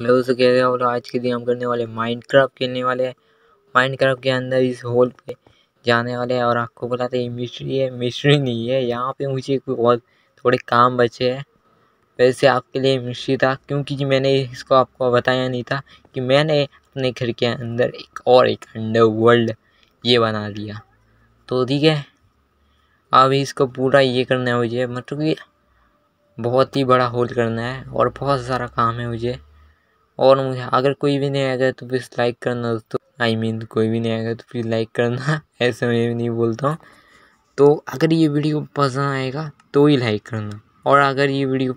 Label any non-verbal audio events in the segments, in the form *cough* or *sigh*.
Hello उसे कह रहे हो आज के दिन हम करने वाले माइंड क्राफ्ट खेलने वाले हैं। माइंड क्राफ्ट के अंदर इस होल पे जाने वाले हैं और आपको बताते हैं मिस्ट्री है मिस्ट्री नहीं है। यहाँ पे मुझे बहुत थोड़े काम बचे हैं। वैसे आपके लिए मिस्ट्री था, क्योंकि जी मैंने इसको आपको बताया नहीं था कि मैंने अपने घर के अंदर एक और एक अंडर वर्ल्ड ये बना लिया तो ठीक है अब इसको पूरा ये करना है मुझे मतलब कि बहुत ही बड़ा होल करना है और बहुत सारा काम है मुझे। और मुझे अगर कोई भी नहीं आएगा तो प्लीज़ लाइक करना दोस्तों। आई मीन कोई भी नहीं आएगा तो प्लीज़ लाइक करना। *laughs* ऐसे मैं भी नहीं बोलता हूँ। तो अगर ये वीडियो पसंद आएगा तो ही लाइक करना। और अगर ये वीडियो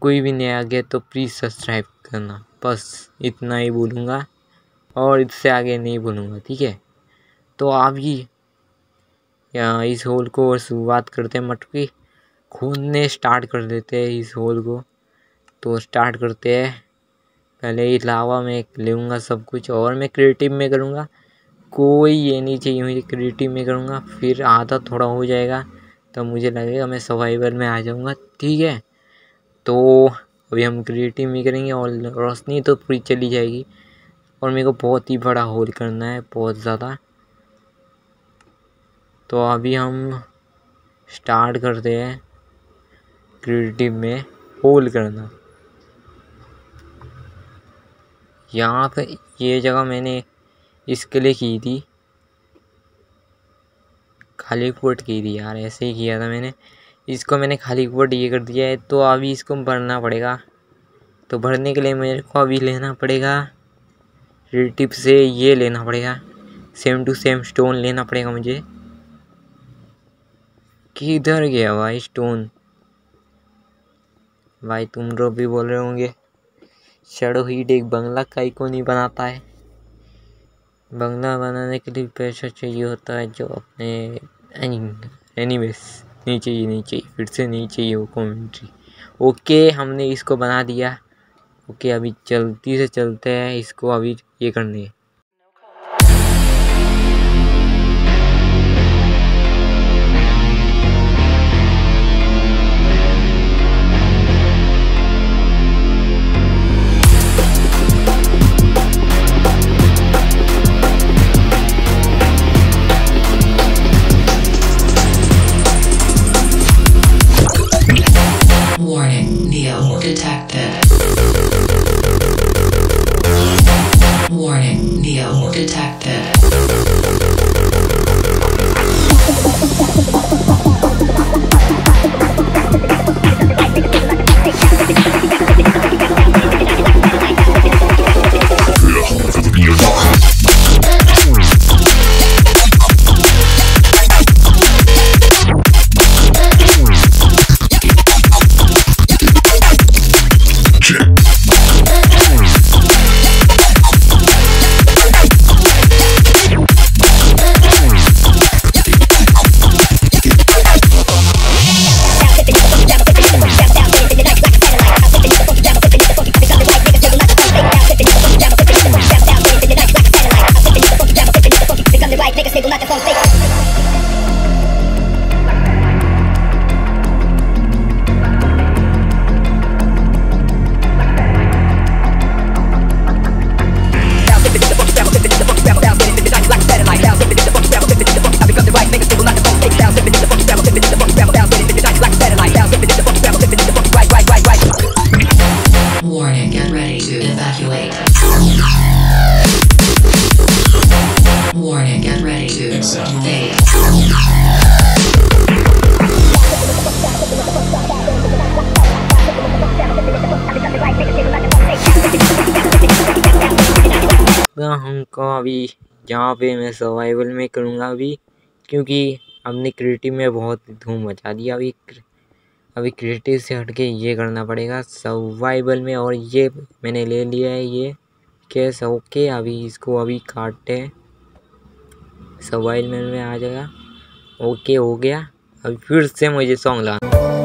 कोई भी नहीं आ गया तो प्लीज़ सब्सक्राइब करना। बस इतना ही बोलूँगा। और इससे आगे नहीं बोलूँगा, ठीक है? तो आप ही इस होल को और शुरुआत करते हैं मटकी। खोदने स्टार्ट कर देते हैं इस होल को। तो स्टार्ट करते हैं। पहले ही लावा में लूँगा सब कुछ और मैं क्रिएटिव में करूँगा। कोई ये नहीं चाहिए मुझे क्रिएटिव में करूँगा, फिर आधा थोड़ा हो जाएगा तो मुझे लगेगा मैं सर्वाइवल में आ जाऊँगा, ठीक है? तो अभी हम क्रिएटिव में करेंगे और रोशनी तो पूरी चली जाएगी। और मेरे को बहुत ही बड़ा होल करना है, बहुत ज़्यादा। तो अभी हम स्टार्ट करते हैं क्रिएटिव में होल करना। यहाँ पे ये जगह मैंने इसके लिए की थी। खाली कोट की थी यार, ऐसे ही किया था मैंने। इसको मैंने खाली कोट ये कर दिया है तो अभी इसको भरना पड़ेगा। तो भरने के लिए मेरे को अभी लेना पड़ेगा। रिलेटिव से ये लेना पड़ेगा। सेम टू सेम स्टोन लेना पड़ेगा मुझे। किधर गया भाई स्टोन भाई तुम लोग भी बोल रहे होंगे। शेडो हीट एक बंगला का ही को नहीं बनाता है। बंगला बनाने के लिए पैसा चाहिए होता है जो अपने एनी बेस नहीं चाहिए नहीं चाहिए, फिर से नहीं चाहिए वो कॉमेंट्री ओके, हमने इसको बना दिया। ओके, अभी जल्दी से चलते हैं, इसको अभी ये करने। that. हमको अभी यहाँ पे मैं सर्वाइवल में करूँगा अभी, क्योंकि हमने क्रिएटिव में बहुत धूम मचा दिया अभी अभी क्रिएटिव से हट के ये करना पड़ेगा। सर्वाइवल में और ये मैंने ले लिया है ये कैस ओके अभी इसको अभी काटते हैं। सर्वाइवल में आ जाएगा ओके हो गया। अभी फिर से मुझे सॉन्ग लाना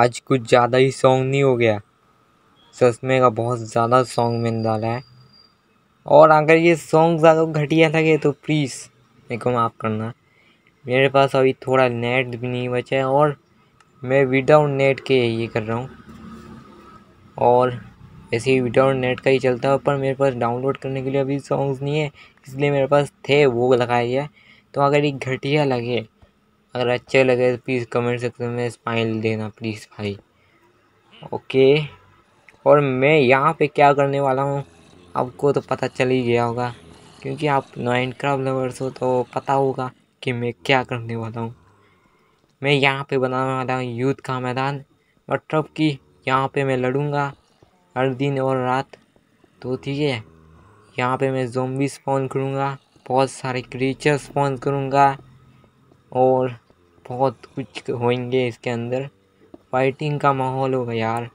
आज कुछ ज़्यादा ही सॉन्ग नहीं हो गया। सच में का बहुत ज़्यादा सॉन्ग मैंने डाला है। और अगर ये सॉन्ग ज़्यादा घटिया लगे तो प्लीज़ मेरे को माफ़ करना। मेरे पास अभी थोड़ा नेट भी नहीं बचा है और मैं विदाउट नेट के ये कर रहा हूँ। और ऐसे ही विदाउट नेट का ही चलता है, पर मेरे पास डाउनलोड करने के लिए अभी सॉन्ग्स नहीं है, इसलिए मेरे पास थे, वो लगाए है तो अगर ये घटिया लगे अगर अच्छे लगे तो प्लीज़ कमेंट सेक्शन में स्माइल देना प्लीज़ भाई। ओके और मैं यहाँ पे क्या करने वाला हूँ? आपको तो पता चल ही गया होगा, क्योंकि आप नाइन क्राफ्ट लवर्स हो तो पता होगा कि मैं क्या करने वाला हूँ। मैं यहाँ पे बनाने वाला हूँ यूथ का मैदान मतलब कि यहाँ पे मैं लड़ूँगा हर दिन और रात। तो ठीक है, यहाँ पे मैं जोम्बी स्पॉन करूँगा, बहुत सारे क्रीचर स्पॉन करूँगा। और बहुत कुछ होंगे इसके अंदर। फाइटिंग का माहौल होगा यार।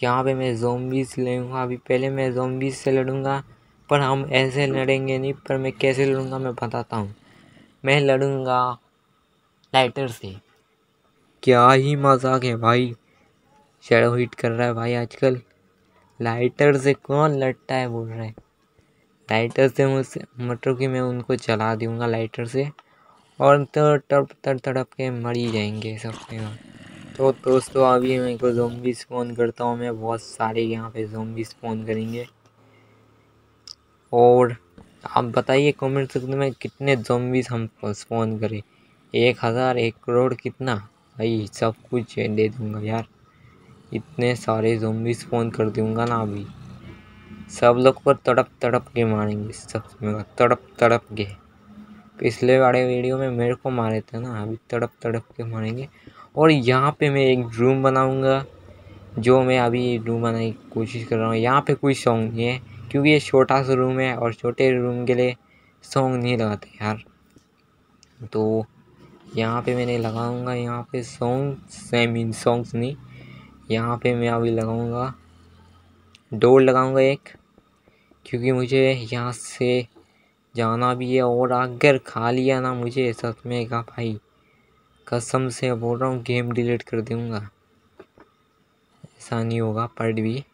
यहाँ पे मैं जोम्बीज लूँगा अभी पहले मैं जोम्बीज से लड़ूँगा, पर हम ऐसे लड़ेंगे नहीं, पर मैं कैसे लड़ूँगा मैं बताता हूँ। मैं लड़ूँगा लाइटर से। क्या ही मज़ाक है भाई। शेडो हिट कर रहा है भाई आजकल। लाइटर से कौन लड़ता है बोल रहा है। लाइटर से मुझसे मतलब कि मैं उनको चला दूँगा लाइटर से और तो तड़प तड़ तड़प के मर ही जाएँगे सब में तो दोस्तों, अभी मैं को जोम्बी स्पॉन करता हूँ। मैं बहुत सारे यहाँ पे जोम्बी स्पॉन करेंगे। और आप बताइए कमेंट सेक्शन में कितने जोम्बीज हम स्पॉन करें? एक हज़ार, एक करोड़ कितना? भाई, सब कुछ दे दूँगा यार। इतने सारे जोम्बी स्पॉन कर दूँगा ना अभी। सब लोग को तड़प तड़प के मारेंगे, सब तड़प तड़प के। पिछले वाले वीडियो में मेरे को मारे थे ना, अभी तड़प तड़प के मारेंगे। और यहाँ पे मैं एक रूम बनाऊँगा, जो मैं अभी रूम बनाने की कोशिश कर रहा हूँ। यहाँ पे कोई सॉन्ग नहीं है, क्योंकि ये छोटा सा रूम है और छोटे रूम के लिए सॉन्ग नहीं लगाते यार। तो यहाँ पे मैंने लगाऊँगा, यहाँ पे सॉन्ग आई मीन सॉन्ग्स नहीं, यहाँ पे मैं अभी लगाऊँगा। डोर लगाऊँगा एक, क्योंकि मुझे यहाँ से जाना भी है और अगर खा लिया ना मुझे, सच में का भाई, कसम से बोल रहा हूँ, गेम डिलीट कर दूँगा। ऐसा नहीं होगा पर भी।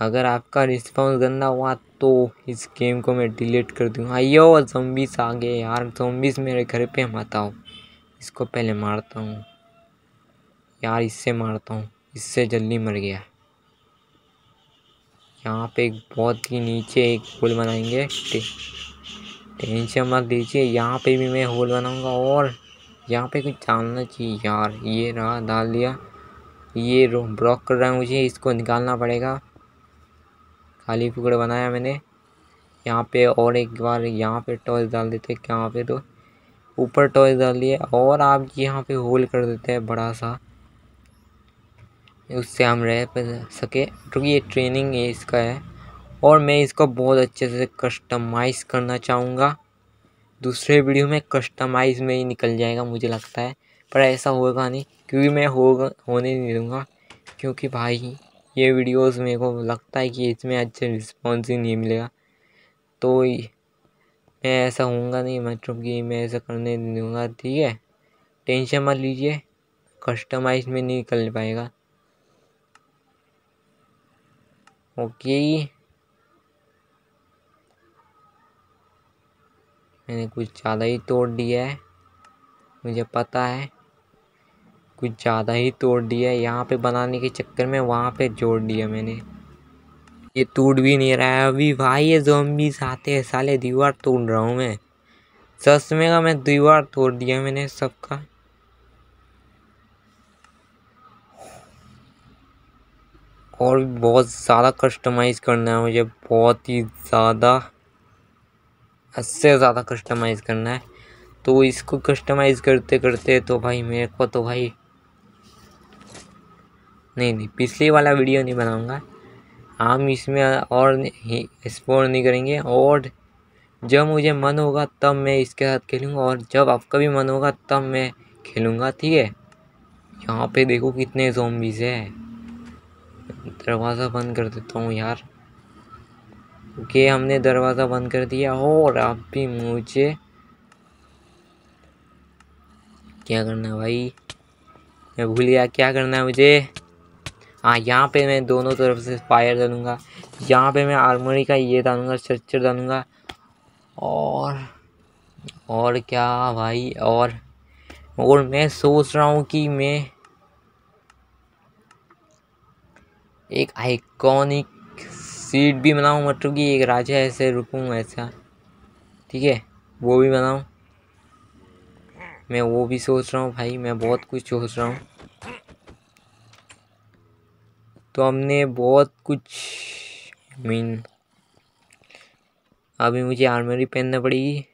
अगर आपका रिस्पॉन्स गंदा हुआ तो इस गेम को मैं डिलीट कर दूँगा अयो जम्बिस आ गए यार जम्बिस मेरे घर पे मत आओ। इसको पहले मारता हूँ। यार, इससे मारता हूँ, इससे जल्दी मर गया। यहाँ पे एक बहुत ही नीचे एक होल बनाएँगे। टेंशन मत लीजिए, यहाँ पे भी मैं होल बनाऊँगा और यहाँ पे कुछ डालना चाहिए यार। ये रहा, डाल दिया। ये ब्लॉक कर रहा है मुझे, इसको निकालना पड़ेगा। खाली टुकड़ा बनाया मैंने। यहाँ पे और एक बार यहाँ पे टॉयस डाल देते हैं, यहाँ पे तो ऊपर टॉयस डाल दिए और आप यहाँ पे होल कर देते हैं बड़ा सा। उससे हम रह सके। क्योंकि ये ट्रेनिंग है इसका है। और मैं इसको बहुत अच्छे से कस्टमाइज़ करना चाहूँगा। दूसरे वीडियो में कस्टमाइज़ में ही निकल जाएगा मुझे लगता है। पर ऐसा होगा नहीं, क्योंकि मैं होगा, होने नहीं दूँगा। क्योंकि भाई, ये वीडियोस मेरे को लगता है कि इसमें अच्छे रिस्पॉन्स ही नहीं मिलेगा। तो मैं ऐसा होऊँगा नहीं मतलब कि मैं ऐसा करने दूँगा, ठीक है? टेंशन मत लीजिए कस्टमाइज में नहीं निकल पाएगा। ओके। मैंने कुछ ज़्यादा ही तोड़ दिया है, मुझे पता है। कुछ ज़्यादा ही तोड़ दिया है, यहाँ पे बनाने के चक्कर में वहाँ पे जोड़ दिया मैंने। ये टूट भी नहीं रहा है अभी भाई, ये जोम्बीज आते हैं, साले दीवार तोड़ रहा हूँ मैं। सच में का मैं दीवार तोड़ दिया मैंने सबका। और बहुत ज़्यादा कस्टमाइज़ करना है मुझे, बहुत ही ज़्यादा, इससे ज़्यादा कस्टमाइज़ करना है। तो इसको कस्टमाइज़ करते करते तो भाई मेरे को तो भाई, नहीं नहीं, पिछले वाला वीडियो नहीं बनाऊँगा। हम इसमें और एक्सप्लोर नहीं करेंगे और जब मुझे मन होगा तब मैं इसके साथ खेलूँगा और जब आपका भी मन होगा तब मैं खेलूँगा, ठीक है? यहाँ पे देखो कितने जोम्बीज है। दरवाज़ा बंद कर देता हूँ यार। ओके हमने दरवाज़ा बंद कर दिया और अब भी मुझे क्या करना है भाई? मैं भूल गया, क्या करना है मुझे? हाँ यहाँ पे मैं दोनों तरफ़ से फायर डालूँगा। यहाँ पे मैं आर्मरी का ये डालूँगा स्ट्रक्चर डालूँगा। और और क्या भाई? और और मैं सोच रहा हूँ कि मैं एक आइकॉनिक सीट भी बनाऊँ मतलब कि एक राजा ऐसे रुकूँ ऐसा। ठीक है? वो भी बनाऊँ। मैं वो भी सोच रहा हूँ भाई, मैं बहुत कुछ सोच रहा हूँ। तो हमने बहुत कुछ मीन अभी मुझे आर्मरी पहनना पड़ेगी।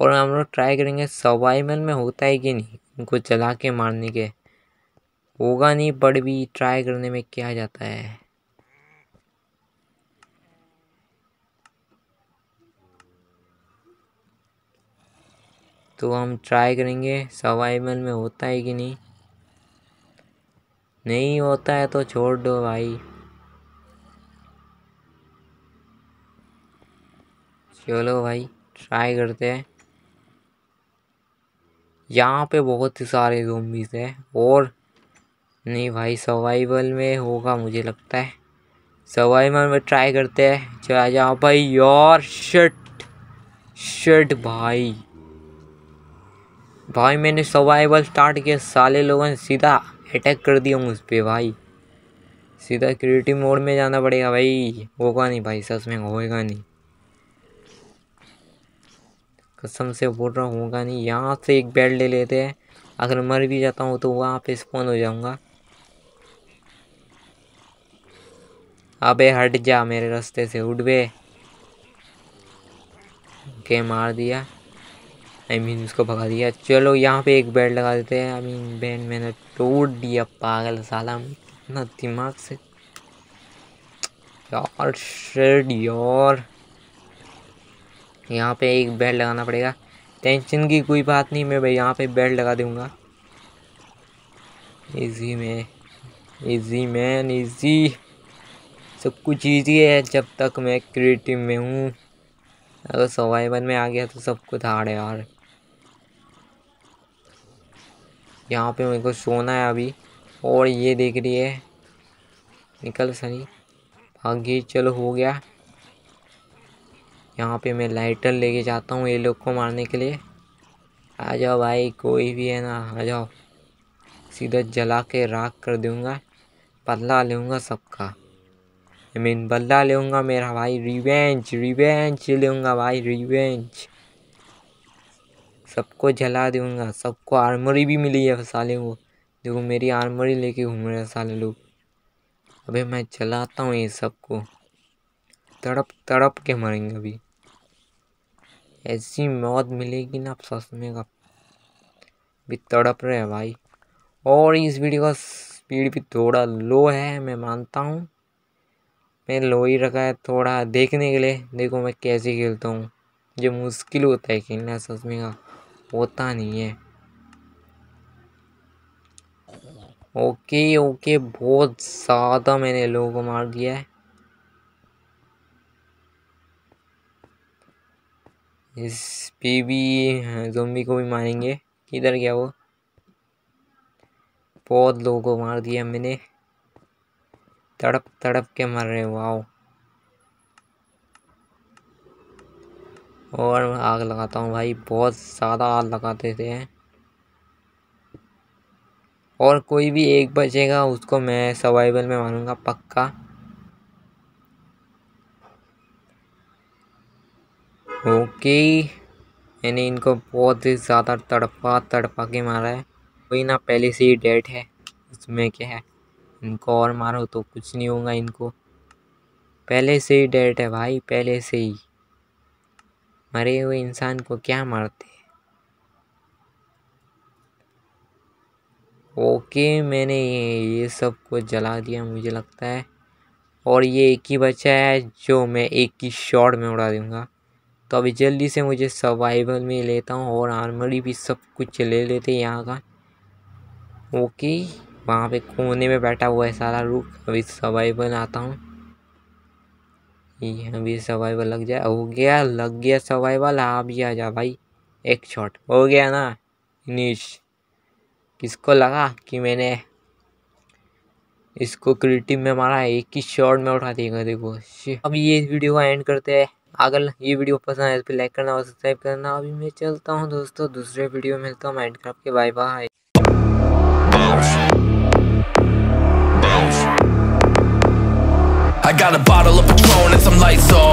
और हम लोग ट्राई करेंगे सर्वाइवल में होता है कि नहीं, उनको चला के मारने के। होगा नहीं बट भी ट्राई करने में क्या जाता है? तो हम ट्राई करेंगे सर्वाइवल में होता है कि नहीं? नहीं होता है तो छोड़ दो भाई। चलो भाई ट्राई करते हैं। यहाँ पे बहुत सारे जोम्बीज है और नहीं भाई सर्वाइवल में होगा मुझे लगता है। सर्वाइवल में ट्राई करते हैं। चला जाओ भाई यार शर्ट शर्ट भाई। भाई, मैंने सर्वाइवल स्टार्ट किया, साले लोगों ने सीधा अटैक कर दिया मुझ पर भाई। सीधा क्रिएटिव मोड में जाना पड़ेगा भाई। होगा नहीं भाई, सच में होएगा नहीं। कसम से बोल रहा हूँ, होगा नहीं। यहाँ से एक बेड ले लेते हैं। अगर मर भी जाता हूँ तो वहाँ पे स्पॉन हो जाऊँगा। अबे हट जा मेरे रास्ते से उठ बे। के मार दिया। आई I मीन mean, उसको भगा दिया। चलो यहाँ पे एक बेड लगा देते हैं। आई मीन बेड मैंने तोड़ दिया पागल साला। इतना दिमाग से। यार शेड यार। यहाँ पे एक बेड लगाना पड़ेगा। टेंशन की कोई बात नहीं मैं भाई यहाँ पे बेड लगा दूँगा। इजी में इजी मैन इजी सब कुछ इजी है जब तक मैं क्रिएटिव में हूँ। अगर सर्वाइवल में आ गया तो सब कुछ हार्ड है यार। यहाँ पे मेरे को सोना है अभी। और ये देख रही है। निकल सनी। भागी चलो, हो गया। यहाँ पे मैं लाइटर लेके जाता हूँ ये लोग को मारने के लिए। आ जाओ भाई, कोई भी है ना, आ जाओ। सीधा जला के राख कर दूँगा। बदला लूँगा सबका। आई मीन बदला लूँगा मेरा भाई रिवेंज रिवेंज लूँगा भाई रिवेंज सबको जला दूँगा सबको आर्मरी भी मिली है साले को देखो मेरी आर्मरी लेके घूम रहे साले लोग अबे मैं चलाता हूँ ये सबको तड़प तड़प के मरेंगे अभी ऐसी मौत मिलेगी ना सच में का भी तड़प रहे भाई और इस वीडियो का स्पीड भी थोड़ा लो है मैं मानता हूँ मैं लो ही रखा है थोड़ा देखने के लिए। देखो मैं कैसे खेलता हूँ। जो मुश्किल होता है खेलना सच में का, होता नहीं है। ओके ओके, बहुत ज़्यादा मैंने लोगों को मार दिया है। इस पे भी जोम्बी को भी मारेंगे। किधर गया वो? बहुत लोगों को मार दिया मैंने। तड़प तड़प के मर रहे वाओ और आग लगाता हूँ भाई, बहुत ज़्यादा आग लगा देते हैं और कोई भी एक बचेगा, उसको मैं सर्वाइवल में मारूँगा पक्का। ओके मैंने इनको बहुत ही ज़्यादा तड़पा तड़पा के मारा है। कोई ना, पहले से ही डेट है, उसमें क्या है। इनको और मारो तो कुछ नहीं होगा इनको। पहले से ही डेट है भाई, पहले से ही। मरे हुए इंसान को क्या मारते? ओके, मैंने ये ये सबको जला दिया मुझे लगता है। और ये एक ही बच्चा है जो मैं एक ही शॉट में उड़ा दूँगा। तो अभी जल्दी से मुझे सर्वाइवल में लेता हूँ और आर्मरी भी सब कुछ ले लेते यहाँ का। ओके। वहाँ पे कोने में बैठा हुआ है सारा रुक अभी सर्वाइवल आता हूँ। ये अभी सर्वाइवल लग जाए हो गया, लग गया सर्वाइवल आप भी आ जा भाई। एक शॉट हो गया ना फिनिश किसको लगा कि मैंने इसको क्रिएटिव में मारा है एक ही शॉट में उठा देगा देखो अब ये वीडियो का एंड करते हैं। अगर ये वीडियो पसंद आए तो लाइक करना और सब्सक्राइब करना। अभी मैं चलता हूँ दोस्तों, दूसरे वीडियो में मिलता हूँ माइंड के bye bye got a bottle of Patron and some lights off